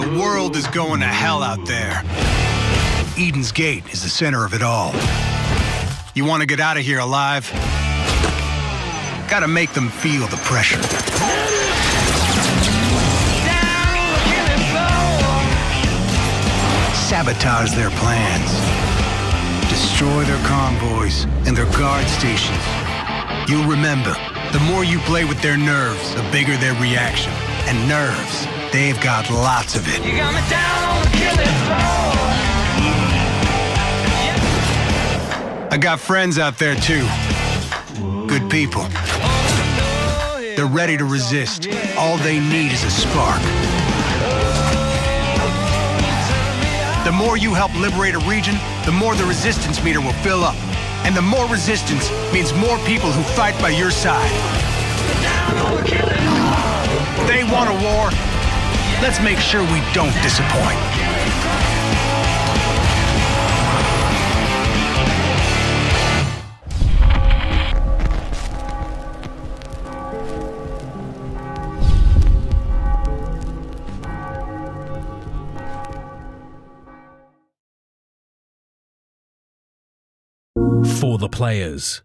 The world is going to hell out there. Eden's Gate is the center of it all. You want to get out of here alive? Gotta make them feel the pressure. Sabotage their plans. Destroy their convoys and their guard stations. You'll remember, the more you play with their nerves, the bigger their reaction. And nerves, they've got lots of it. You got me down on the killing floor. I got friends out there too. Good people. They're ready to resist. All they need is a spark. The more you help liberate a region, the more the resistance meter will fill up. And the more resistance means more people who fight by your side. Let's make sure we don't disappoint. For the players.